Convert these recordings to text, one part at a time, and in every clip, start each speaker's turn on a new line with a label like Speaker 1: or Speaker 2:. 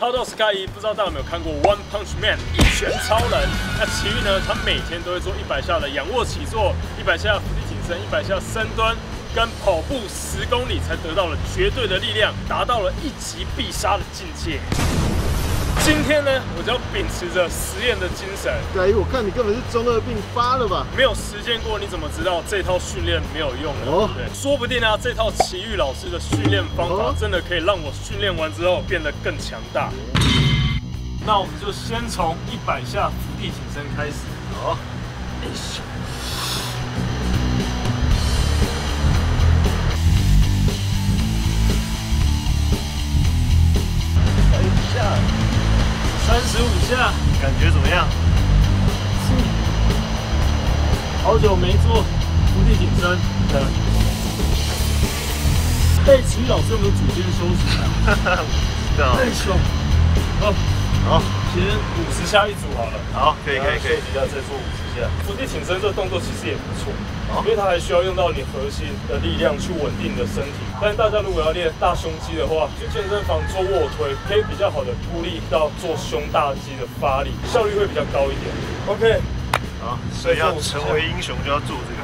Speaker 1: How to Sky 一不知道大家有没有看过 One Punch Man 一拳超人？那奇遇呢，他每天都会做一百下的仰卧起坐，一百下腹肌挺身，一百下深蹲，跟跑步十公里才得到了绝对的力量，达到了一击必杀的境界。今天呢，我就要秉持着实验的精神。
Speaker 2: 对，我看你根本是中二病发了吧？
Speaker 1: 没有实践过，你怎么知道这套训练没有用呢？
Speaker 2: 哦
Speaker 1: 对，说不定啊，这套奇遇老师的训练方法
Speaker 2: 哦
Speaker 1: 真的可以让我训练完之后变得更强大。那我们就先从一百下伏地挺身开始。
Speaker 2: 好，
Speaker 1: 哎咻好久没做伏地挺身了。被奇遇老师有没有组间休息啊？
Speaker 2: 这样，
Speaker 1: 太凶。好，
Speaker 2: 好，
Speaker 1: 先五十下一组好了。
Speaker 2: 好，可以，可以，可以
Speaker 1: 休息。一下再做五十下。伏地挺身这个动作其实也不错，因为它还需要用到你核心的力量去稳定你的身体。但是大家如果要练大胸肌的话，去健身房做卧推，可以比较好的孤立到做胸大肌的发力，效率会比较高一点。OK，
Speaker 2: 好，所以要成为英雄就要做这个。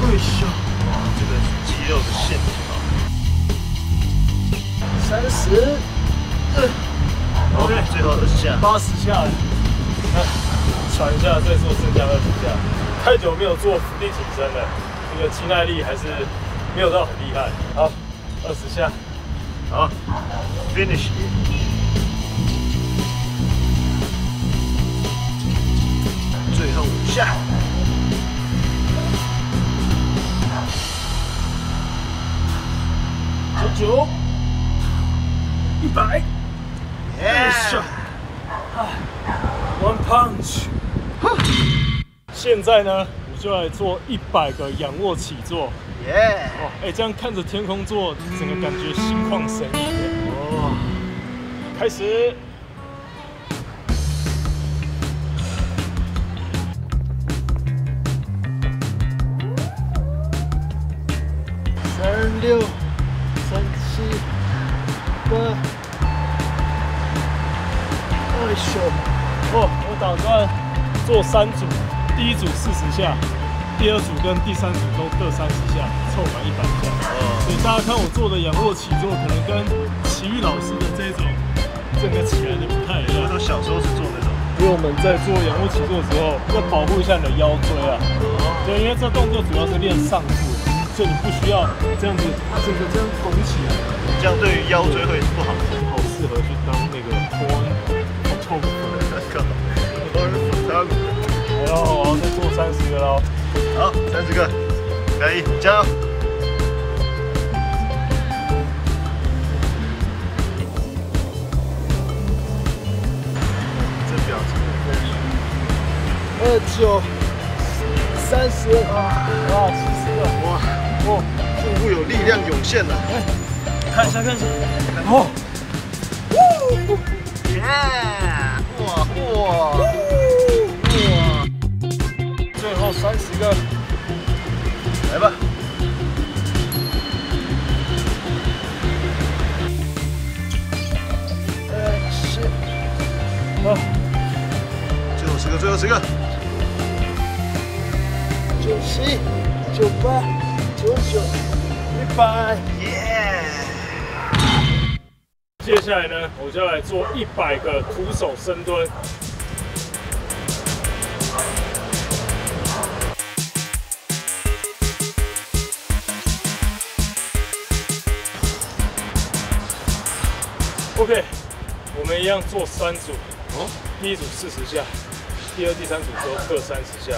Speaker 2: 哎呦，哇，这个肌肉的线条。
Speaker 1: 三十
Speaker 2: ，OK，最后二十下。
Speaker 1: 八十下，看喘一下，再做剩下二十下。太久没有做伏地挺身了，这个肌耐力还是没有到很厉害。好，二十下。
Speaker 2: 好，finish。最后五下。
Speaker 1: 九九，一百
Speaker 2: 耶
Speaker 1: ！，one punch。现在呢，我就来做一百个仰卧起坐。
Speaker 2: 耶！
Speaker 1: 哦，哎，这样看着天空做，整个感觉心旷神怡耶。
Speaker 2: 哦，
Speaker 1: 开始。
Speaker 2: 三六，三七，八，哎呦，
Speaker 1: 哦，我打算做三组，第一组四十下，第二组跟第三组都各三十下，凑满一百下。
Speaker 2: 哦，
Speaker 1: 所以大家看我做的仰卧起坐，可能跟奇遇老师的这种整个起来的不太一样。
Speaker 2: 我小时候是做那种。
Speaker 1: 因为我们在做仰卧起坐的时候，要保护一下你的腰椎啊。对，因为这动作主要是练上部，所以你不需要这样子整个这样拱起来，
Speaker 2: 这样对于腰椎会不好。
Speaker 1: 好适合去当那个托臭粉。
Speaker 2: 靠，我是复杂骨。
Speaker 1: 哎呦，我要再做三十个喽。
Speaker 2: 好，三十个，可以，加油！这表情
Speaker 1: 二九，三十，哇，七十个，
Speaker 2: 哇，
Speaker 1: 哦，
Speaker 2: 腹部有力量涌现了。
Speaker 1: 看一下看一下，哦，
Speaker 2: 耶！哇哇
Speaker 1: 后三十个，
Speaker 2: 来吧。
Speaker 1: 呃十，好，
Speaker 2: 最后十个，最后十个。
Speaker 1: 九十，九八，九九，一百。
Speaker 2: 耶！
Speaker 1: 接下来呢，我就要来做一百个徒手深蹲。OK，我们一样做三组，
Speaker 2: 哦，
Speaker 1: 第一组四十下，第二、第三组都各三十下，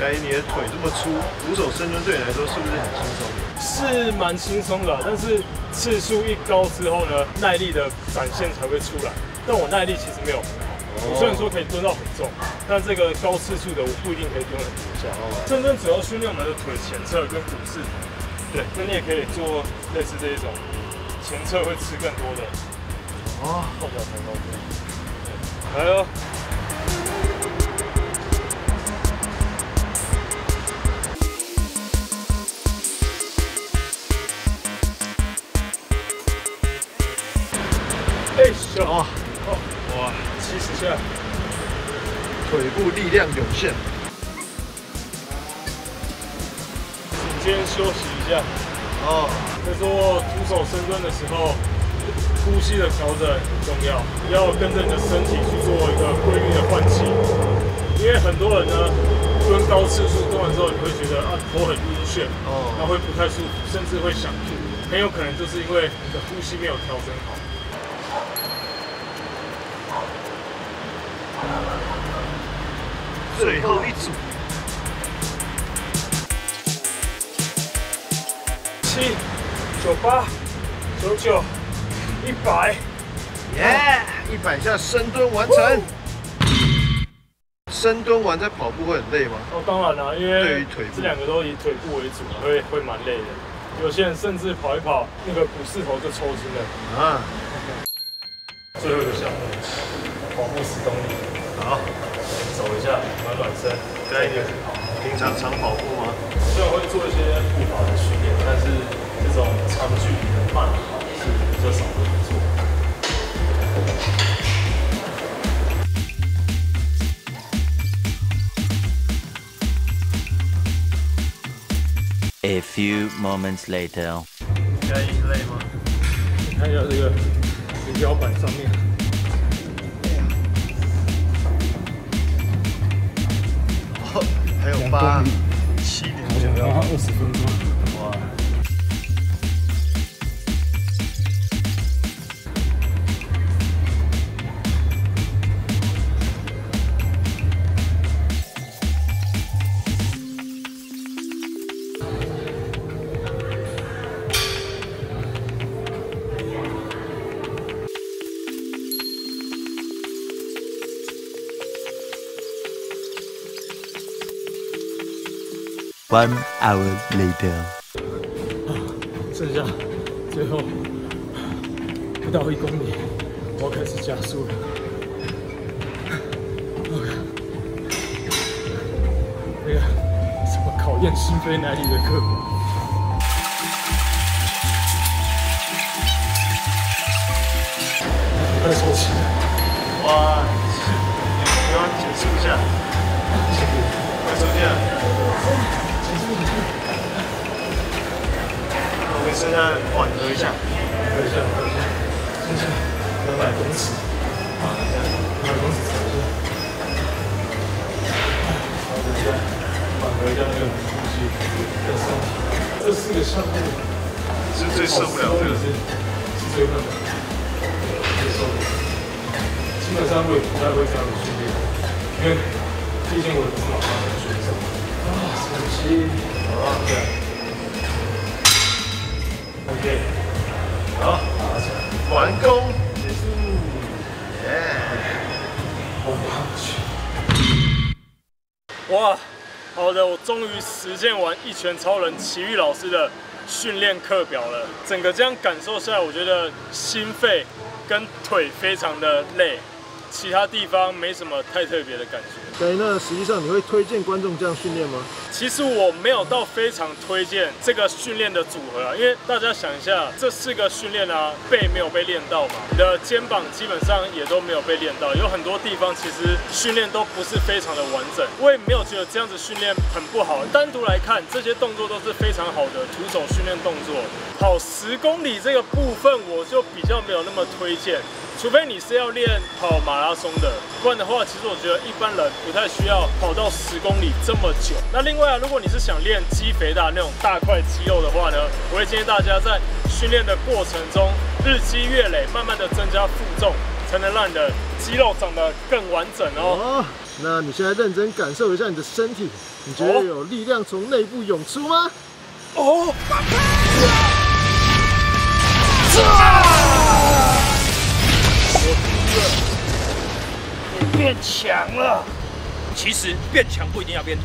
Speaker 2: 该你的腿这么粗，徒手深蹲对你来说是不是很轻松？
Speaker 1: 是蛮轻松的啊，但是次数一高之后呢，耐力的展现才会出来。但我耐力其实没有很好，我虽然说可以蹲到很重，但这个高次数的我不一定可以蹲很多下。深蹲主要训练我们的腿前侧跟股四头，对，那你也可以做类似这一种，前侧会吃更多的
Speaker 2: 哇，
Speaker 1: 六小时高，来哟！
Speaker 2: 哎，小啊，
Speaker 1: 哇，七十下，
Speaker 2: 腿部力量有限，
Speaker 1: 请先休息一下。
Speaker 2: 哦，
Speaker 1: 在做徒手深蹲的时候。呼吸的调整很重要，要跟着你的身体去做一个规律的换气。因为很多人呢，蹲高次数蹲完之后，你会觉得啊头很晕眩，
Speaker 2: 哦
Speaker 1: 那会不太舒服，甚至会想吐，很有可能就是因为你的呼吸没有调整好。
Speaker 2: 最后一组。
Speaker 1: 七、九八、九九、一百，
Speaker 2: 耶！一百下深蹲完成。深蹲完再跑步会很累吗？
Speaker 1: 哦，当然啦，因
Speaker 2: 对
Speaker 1: 为
Speaker 2: 于腿部
Speaker 1: 这两个都以腿部为主嘛，会会蛮累的。有些人甚至跑一跑，那个股四头就抽筋了。
Speaker 2: 啊，
Speaker 1: 最后一个项目，跑步十公里，
Speaker 2: 好，
Speaker 1: 走一下，暖暖身。
Speaker 2: 加一点。平常常跑步吗？
Speaker 1: 虽然会做一些步跑的训练，但是这种长距离的慢跑是比较少人做。
Speaker 3: A few moments later.
Speaker 2: 加一累吗？
Speaker 1: 你看一下这个仪表板上面，
Speaker 2: 哦，还有八七点九
Speaker 1: 然后二十分钟。
Speaker 2: 哇
Speaker 3: ！1 hour later.
Speaker 1: 剩下最后不到一公里，我要开始加速了。OK，那个什么考验心肺耐力的课表。快收起来！
Speaker 2: 哇！你要结束一下，快收下。我们剩下缓和一下。
Speaker 1: 缓和一下，缓和一下，两百公尺，两百公尺走一下。好，等一下，缓和一下那个呼吸，跟身体。这四个项目
Speaker 2: 是最受不了这个。
Speaker 1: 是是最困难的，最受不了。基本上我也不太会这样训练，因为毕竟我是马拉松选手。七，好，对。OK，
Speaker 2: 好，
Speaker 1: 拿起来。
Speaker 2: 完工结束。耶！
Speaker 1: 我棒去。哇，好的，我终于实践完一拳超人奇遇老师的训练课表了。整个这样感受下来，我觉得心肺跟腿非常的累，其他地方没什么太特别的感觉。
Speaker 2: 对，那实际上你会推荐观众这样训练吗？
Speaker 1: 其实我没有到非常推荐这个训练的组合啊，因为大家想一下，这四个训练啊，背没有被练到嘛，你的肩膀基本上也都没有被练到，有很多地方其实训练都不是非常的完整。我也没有觉得这样子训练很不好，单独来看，这些动作都是非常好的徒手训练动作。跑十公里这个部分，我就比较没有那么推荐。除非你是要练跑马拉松的，不然的话，其实我觉得一般人不太需要跑到十公里这么久。那另外啊，如果你是想练肌肥大那种大块肌肉的话呢，我会建议大家在训练的过程中日积月累，慢慢的增加负重，才能让你的肌肉长得更完整哦。
Speaker 2: 哦，那你现在认真感受一下你的身体，你觉得有力量从内部涌出吗？
Speaker 1: 哦，
Speaker 4: 变强了。其实变强不一定要变秃，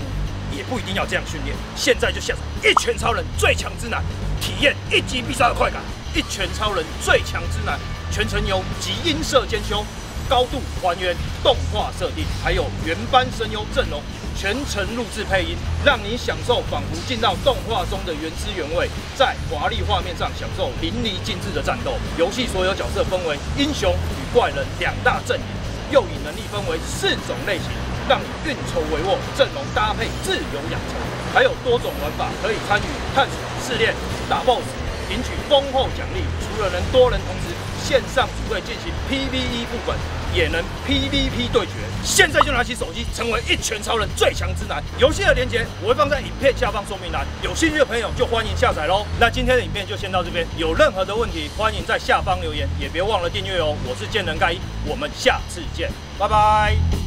Speaker 4: 也不一定要这样训练。现在就下载《一拳超人最强之男》，体验一击必杀的快感。《一拳超人最强之男》全程由集音色兼修，高度还原动画设定，还有原班声优阵容，全程录制配音，让你享受仿佛进到动画中的原汁原味，在华丽画面上享受淋漓尽致的战斗。游戏所有角色分为英雄与怪人两大阵营，又以能力分为四种类型，让你运筹帷幄，阵容搭配自由养成。还有多种玩法可以参与探索、试炼、打 BOSS，领取丰厚奖励。除了能多人同时线上组队进行 PVE 副本，也能 PVP 对决。现在就拿起手机，成为一拳超人最强之男。游戏的链接我会放在影片下方说明栏，有兴趣的朋友就欢迎下载喽。那今天的影片就先到这边，有任何的问题欢迎在下方留言，也别忘了订阅哦。我是剑能盖伊，我们下次见，拜拜。